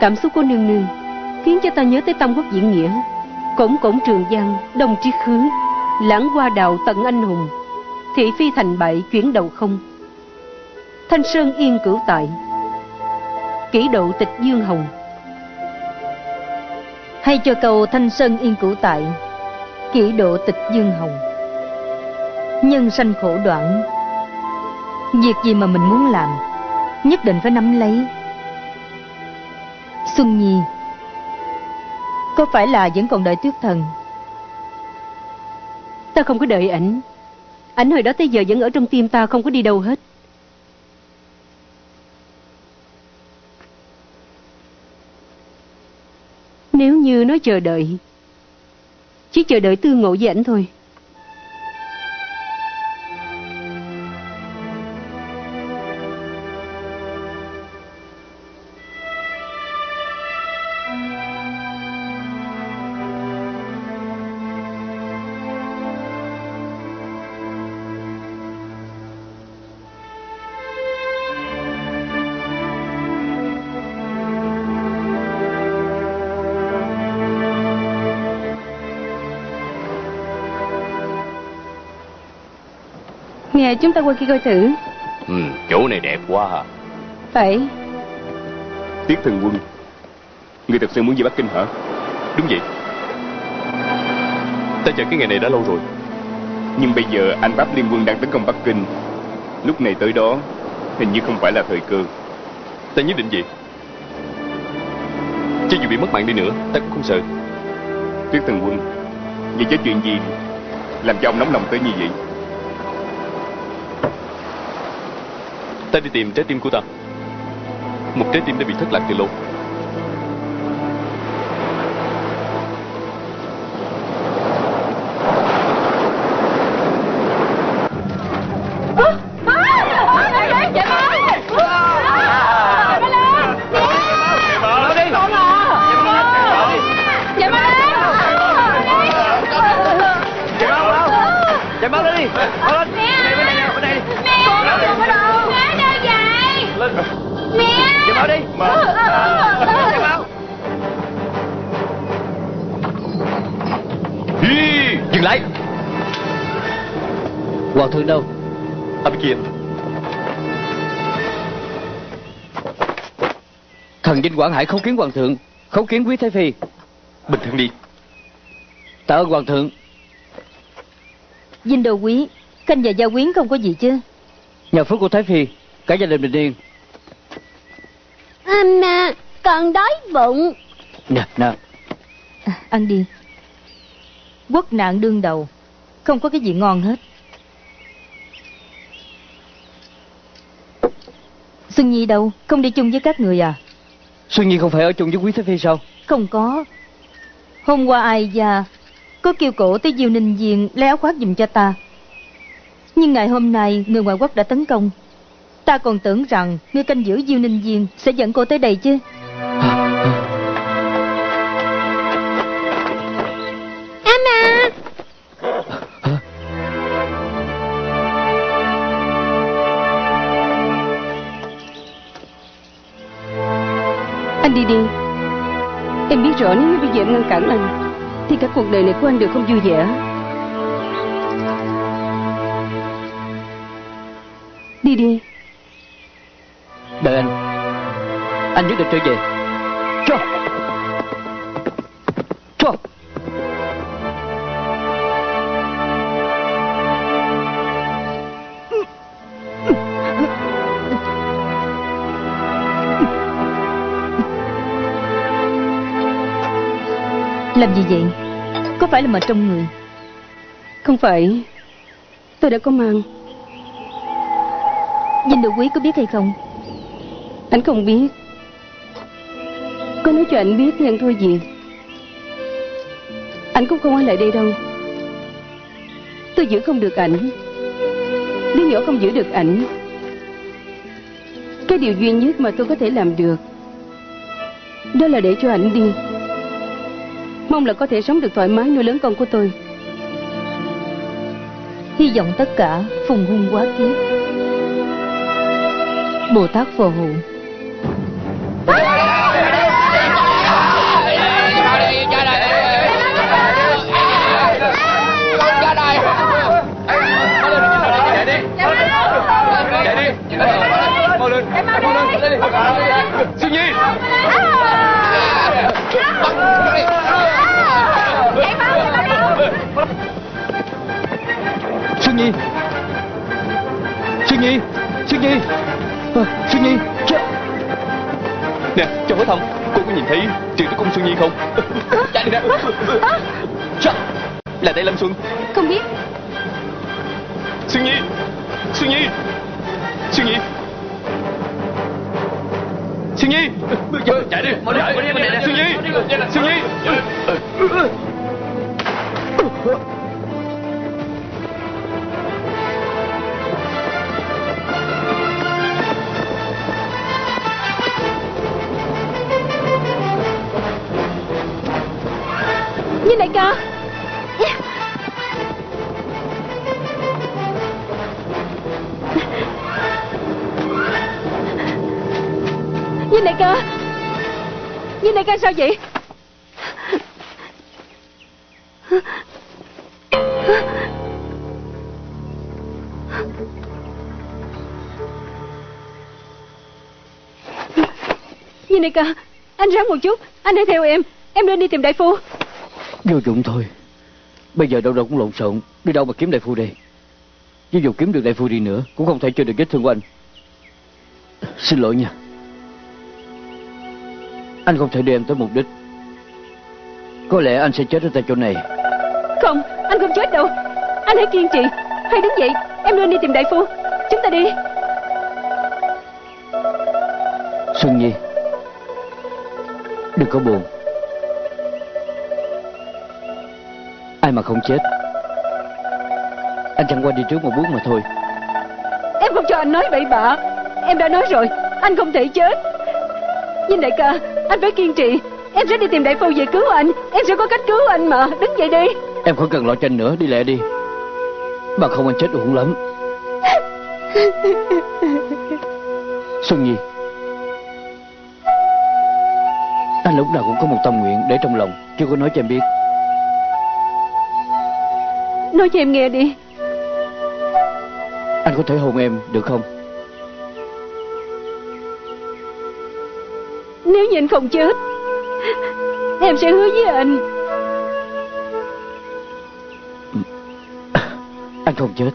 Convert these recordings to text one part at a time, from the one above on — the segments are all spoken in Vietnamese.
Cảm xúc của nương nương, Khiến cho ta nhớ tới Tam Quốc diễn nghĩa Cổng cổng trường giang, Đồng tri khứ, Lãng hoa đạo tận anh hùng, Thị phi thành bại chuyển đầu không, Thanh sơn yên cửu tại, Kỷ độ tịch dương hồng. Hay cho câu thanh sơn yên cửu tại, Kỷ độ tịch dương hồng. Nhân sanh khổ đoạn, Việc gì mà mình muốn làm, Nhất định phải nắm lấy. Xuân Nhi. Có phải là vẫn còn đợi tuyết thần? Ta không có đợi ảnh. Ảnh hồi đó tới giờ vẫn ở trong tim ta, không có đi đâu hết. Nếu như nó chờ đợi, Chỉ chờ đợi tư ngộ với ảnh thôi. Chúng ta qua kia coi thử. Ừ, chỗ này đẹp quá à. Phải Tiết thần quân. Người thật sự muốn về Bắc Kinh hả? Đúng vậy. Ta chờ cái ngày này đã lâu rồi. Nhưng bây giờ anh Pháp Liên quân đang tấn công Bắc Kinh. Lúc này tới đó Hình như không phải là thời cơ. Ta nhất định vậy Cho dù bị mất mạng đi nữa Ta cũng không sợ. Tuyết thần quân Vậy chứ chuyện gì Làm cho ông nóng lòng tới như vậy Ta đi tìm trái tim của ta. Một trái tim đã bị thất lạc từ lâu. Hoàng thượng đâu? Bên kia Thần dinh Quảng Hải khấu kiến hoàng thượng Khấu kiến quý thái phi. Bình thường đi. Tạ ơn hoàng thượng. Dinh đồ quý Khanh và gia quyến không có gì chứ? Nhờ phước của thái phi Cả gia đình bình yên à, Mẹ Con đói bụng. Nè nè. À, Ăn đi. Quốc nạn đương đầu Không có cái gì ngon hết Xuân Nhi đâu? Không đi chung với các người à? Xuân Nhi không phải ở chung với quý thái phi sao? Không có. Hôm qua ai già Có kêu cổ tới Diêu Ninh Diên Lấy áo khoác dùm cho ta. Nhưng ngày hôm nay Người ngoại quốc đã tấn công. Ta còn tưởng rằng Người canh giữ Diêu Ninh Diên Sẽ dẫn cô tới đây chứ. Emma Anh đi đi. Em biết rõ nếu như bây giờ em ngăn cản anh, Thì cả cuộc đời này của anh đều không vui vẻ. Đi đi. Đợi anh. Anh nhất định trở về. Làm gì vậy? Có phải là mệt trong người? Không phải. Tôi đã có mang. Dinh đồ quý có biết hay không? Anh không biết. Có nói cho anh biết anh thôi gì. Anh cũng không ở lại đây đâu. Tôi giữ không được ảnh. Đứa nhỏ không giữ được ảnh. Cái điều duy nhất mà tôi có thể làm được Đó là để cho ảnh đi Mong là có thể sống được thoải mái nuôi lớn con của tôi. Hy vọng tất cả phùng hung quá kiếp. Bồ Tát phù hộ Xuân Nhi. Bắt Xuân Nhi. Xuân Nhi Xuân Nhi. À, Xuân Nhi. Ch- Nè cho hỏi thăm Cô có nhìn thấy Trường Tử Cung Xuân Nhi không? Chạy đi nè. Chà, Là đây Lâm Xuân. Không biết. Xuân Nhi Xuân Nhi. Xuân Nhi. Xuân Nhi. Chạy đi. Mau đi Mau đi Xuân Nhi. Xuân Nhi Nhìn đại ca Nhìn đại ca Nhìn đại ca sao vậy? Nhìn đại ca Anh ráng một chút Anh hãy theo em Em nên đi tìm đại phu. Vô dụng thôi. Bây giờ đâu đâu cũng lộn xộn Đi đâu mà kiếm đại phu đây? Cho dù kiếm được đại phu đi nữa Cũng không thể chữa được vết thương của anh. Xin lỗi nha. Anh không thể đưa em tới mục đích. Có lẽ anh sẽ chết ở tại chỗ này. Không Anh không chết đâu. Anh hãy kiên trì Hãy đứng dậy Em anh đi tìm đại phu. Chúng ta đi. Xuân Nhi Đừng có buồn. Ai mà không chết? Anh chẳng qua đi trước một bước mà thôi. Em không cho anh nói bậy bạ. Em đã nói rồi Anh không thể chết. Nhìn đại ca Anh phải kiên trì. Em sẽ đi tìm đại phu về cứu anh. Em sẽ có cách cứu anh mà. Đứng dậy đi. Em không cần lo tranh nữa Đi lẹ đi. Mà không anh chết uổng lắm. Xuân Nhi Anh lúc nào cũng có một tâm nguyện để trong lòng. Chưa có nói cho em biết. Nói cho em nghe đi. Anh có thể hôn em được không? Nếu như anh không chết Em sẽ hứa với anh. Anh không chết.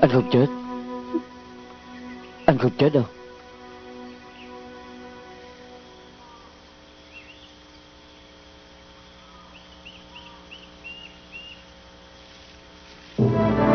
Anh không chết. Anh không chết đâu Nhìn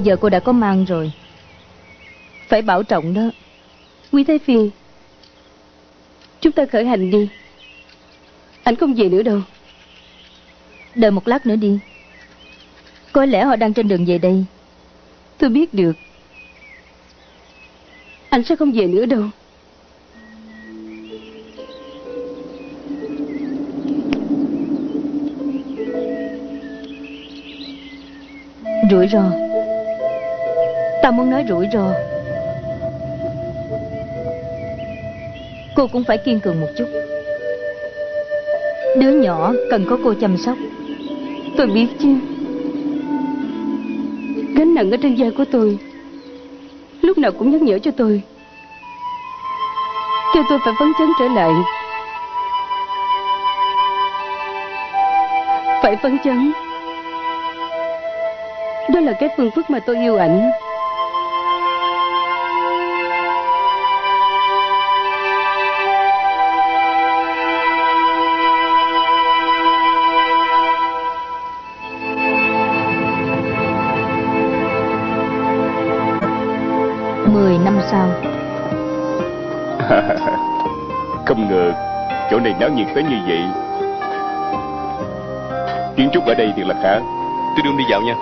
Bây giờ cô đã có mang rồi. Phải bảo trọng đó. Quý Thái Phi, Chúng ta khởi hành đi. Anh không về nữa đâu. Đợi một lát nữa đi. Có lẽ họ đang trên đường về đây. Tôi biết được. Anh sẽ không về nữa đâu. Rủi ro. Ta muốn nói rủi ro. Cô cũng phải kiên cường một chút. Đứa nhỏ cần có cô chăm sóc. Tôi biết chứ. Gánh nặng ở trên vai của tôi, Lúc nào cũng nhắc nhở cho tôi. Kêu tôi phải phấn chấn trở lại. Phải phấn chấn. Đó là cái phương phức mà tôi yêu ảnh. Này náo nhiệt tới như vậy. Kiến trúc ở đây thiệt là khá. Tôi đưa ông đi dạo nha.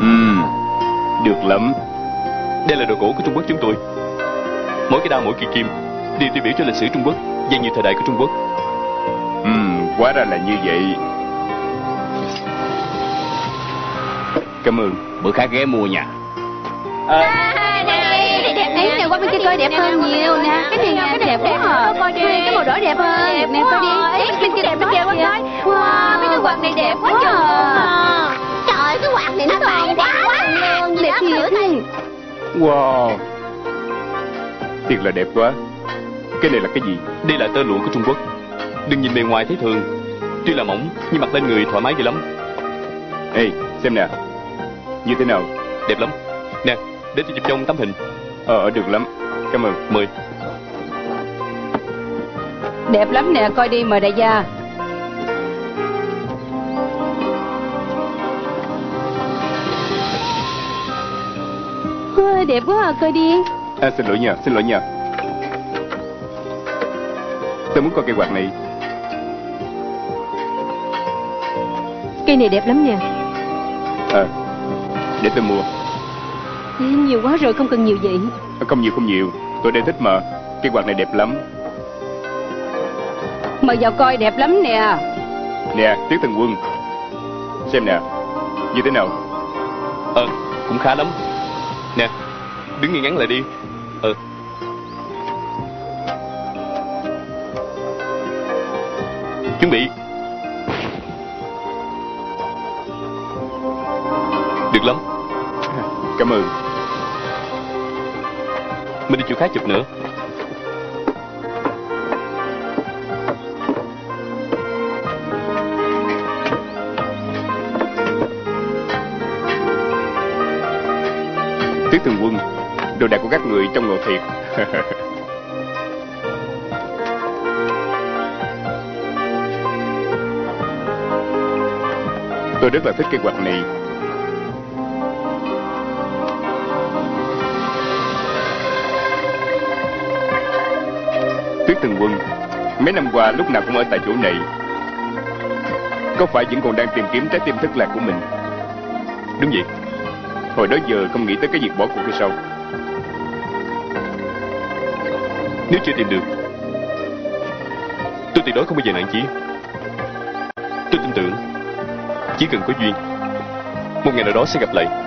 Ừm Được lắm. Đây là đồ cổ của Trung Quốc chúng tôi. Mỗi cái đao mỗi cây kim Đều tiêu biểu cho lịch sử Trung Quốc Và nhiều thời đại của Trung Quốc. Ừm Hóa ra là như vậy Cảm ơn. Bữa khác ghé mua nha Ấy nè qua bên kia coi đẹp hơn nhiều nè. Cái này nè đẹp quá à. Cái màu đỏ đẹp hơn. Nè coi đi. Ấy bên kia đẹp bên kia qua coi. Wow mấy cái quạt này đẹp quá trời. Trời ơi cái quạt này nó toàn đẹp quá Đẹp thiệt Wow. Thiệt là đẹp quá. Cái này là cái gì? Đây là tơ lụa của Trung Quốc. Đừng nhìn bề ngoài thấy thường. Tuy là mỏng nhưng mặc lên người thoải mái dữ lắm. Ê xem nè Như thế nào? Đẹp lắm. Nè để tôi chụp cho ông tấm hình. Ờ được lắm. Cảm ơn. Mời Đẹp lắm nè coi đi mời đại gia. Ôi, Đẹp quá à coi đi. À, Xin lỗi nha Xin lỗi nha. Tôi muốn coi cây quạt này. Cây này đẹp lắm nè. À Để tôi mua. Nhiều quá rồi không cần nhiều vậy. Không nhiều không nhiều. Tôi đang thích mà. Cây quạt này đẹp lắm. Mời vào coi đẹp lắm nè. Nè Tiết Thần Quân. Xem nè. Như thế nào? Ờ cũng khá lắm. Nè đứng ngay ngắn lại đi. Ờ. Chuẩn bị. Được lắm Cảm ơn. Mình đi chỗ khác chụp nữa. Tiết Thường Quân, Đồ đạc của các người trong ngộ thiệt. Tôi rất là thích cây quạt này. Tuyết tân Quân, Mấy năm qua lúc nào cũng ở tại chỗ này. Có phải vẫn còn đang tìm kiếm trái tim thất lạc của mình? Đúng vậy. Hồi đó giờ không nghĩ tới cái việc bỏ cuộc hay sao? Nếu chưa tìm được, Tôi tuyệt đối không bao giờ nản chí. Tôi tin tưởng, Chỉ cần có duyên, Một ngày nào đó sẽ gặp lại.